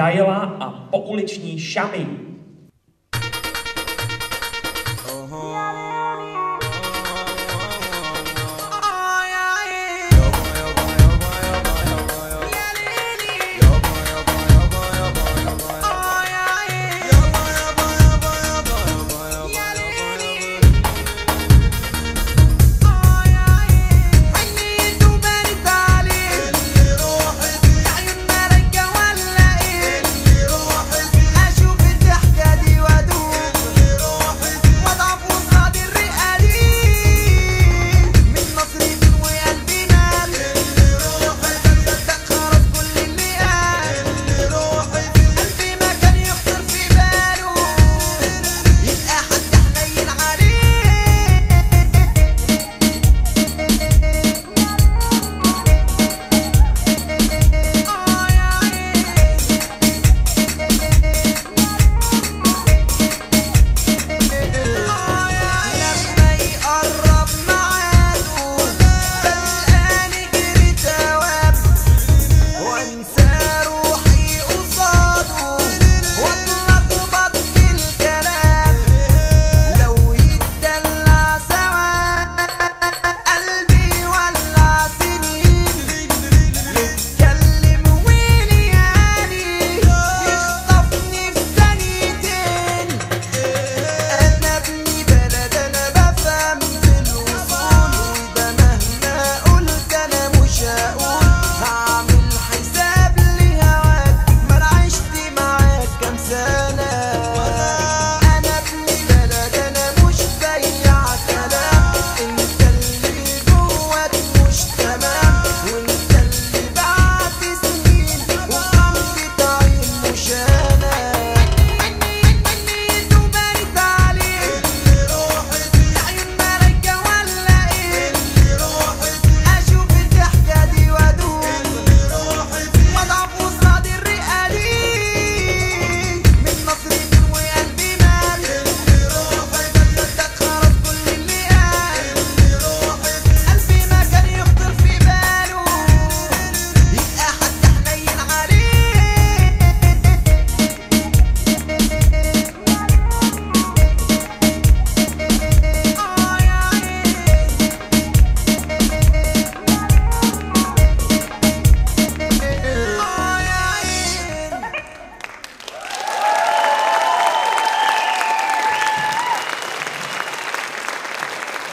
Dajla a pouliční šamy.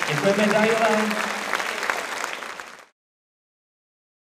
Después medalla